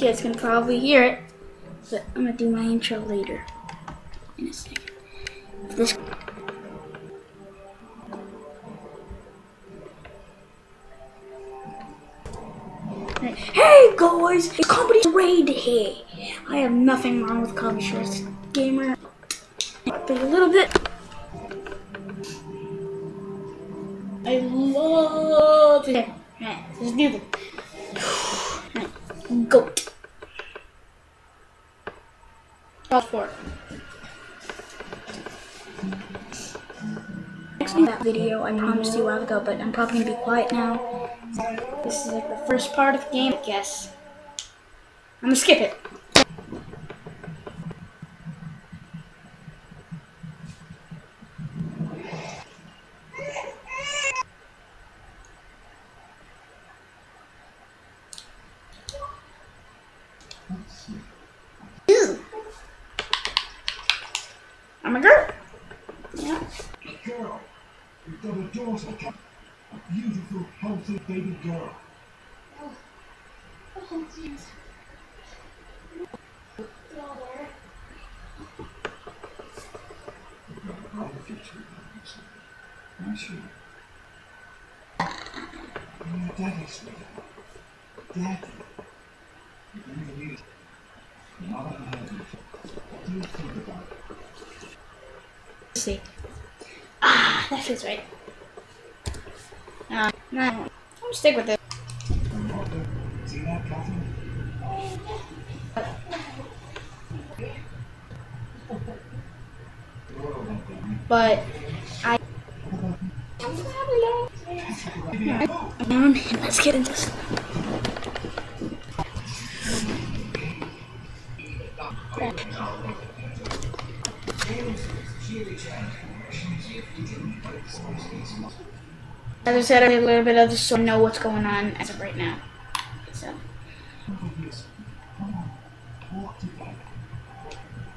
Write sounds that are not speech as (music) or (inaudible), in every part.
guys can probably hear it, but I'm gonna do my intro later in a second. This Hey guys, it's Comedy Raid here. I have nothing wrong with Comedy Shorts Gamer, but a little bit. I love it. Alright, let's do this. (sighs) Goat. All four. Next that video I promised you a while ago, but I'm probably gonna be quiet now. This is like the first part of the game, I guess. I'm gonna skip it. I'm a girl. Yeah. girl. You've got a daughter. A beautiful, healthy baby girl. All the future aren't you? And your daddy, Let's see. Ah, that feels right. Uh, no, I'm stick with it. See that, Catherine? But I. Um, let's get into this. As I said, I did a little bit of this so I know what's going on as of right now. So.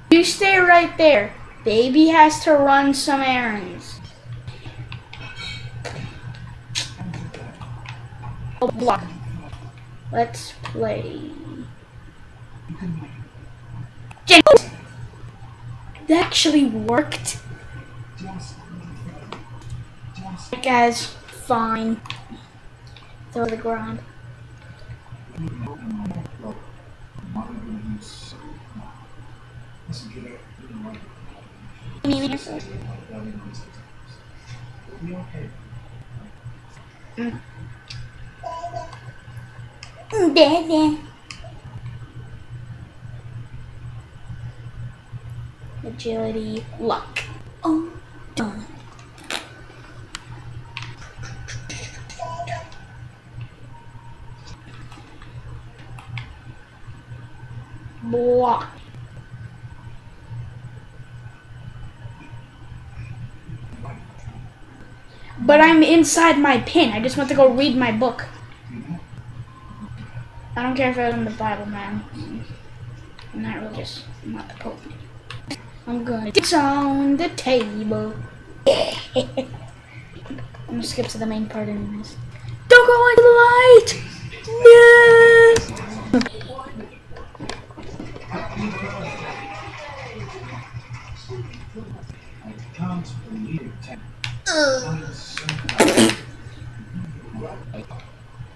You stay right there. Baby has to run some errands. Oh, block. Let's play. That actually worked. Guys, fine. Throw the ground. Mm. Daddy. Agility, luck. Oh, done. Block. But I'm inside my pin. I just want to go read my book. I don't care if it's in the Bible, man. I'm not religious. I'm not the Pope. I'm gonna it's on the table. (laughs) I'm gonna skip to the main part anyways. Don't go into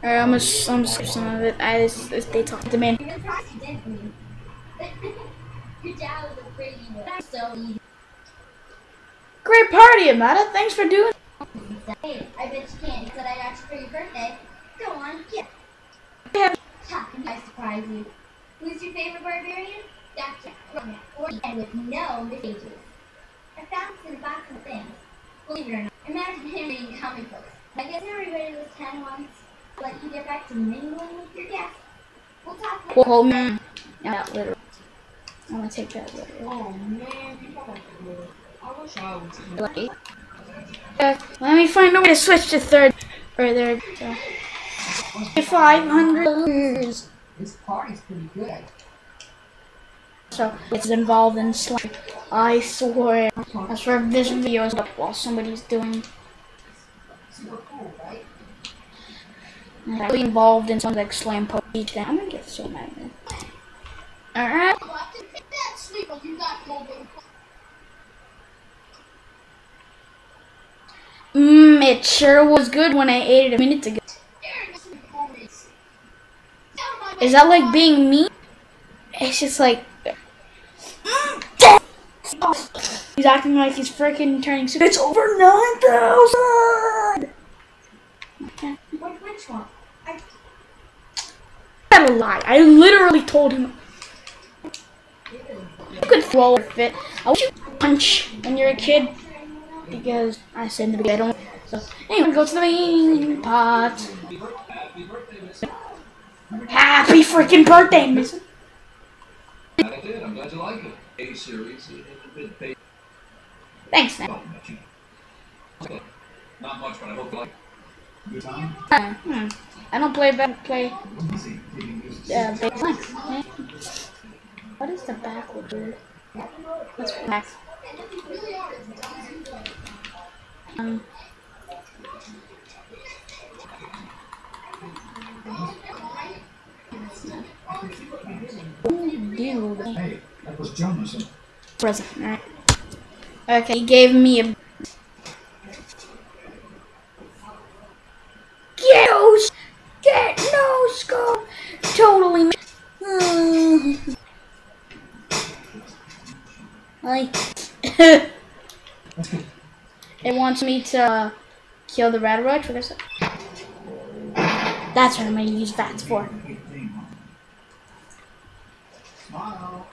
Alright, I'm gonna, I'm gonna skip some of it. Just- they talk to me. Great party, Amata. Thanks for doing. Hey, I bet you can't. Said I got you for your birthday. Go on, yeah. Yeah. Ha, can I surprise you? Who's your favorite barbarian? Romance. Or and with no mistakes. I found this in a box of things. Believe it or not, imagine him reading comic books. I guess everybody was 10 once. Let you get back to mingling with your guests. We'll talk later. Man. Yeah, that literal. I'm gonna take that literal. Oh man. I wish I was. Like, uh, let me find a way to switch to third. Right there. So. Five hundred dollars. This party's pretty good. So it's involved in slang. I swear. I swear this video is up while somebody's doing. Super cool? I'm really involved in something like slam poetry. I'm gonna get so mad, man. Alright. Mmm, it sure was good when I ate it a minute ago. Is that like being mean? It's just like. He's acting like he's freaking turning. Super. It's over 9,000! What, which one? I, a lie. I literally told him. You could throw a fit. I wish you punch when you're a kid. Because I said in the beginning, I don't. So, anyway, go to the main pot. Happy freaking birthday, Miss. I did. I'm glad you like it. A series. a bit big. Thanks, man. Not much. But I hope you like it. Good time? Uh, hmm. I don't play back play Easy. Taking this- uh. What is the backward word? What's back? Um. Dude, Hey, that was present. Alright. Okay, he gave me a. Like, (coughs) it wants me to uh, kill the Rattlesnake for. That's what I'm going to use bats for. Smile.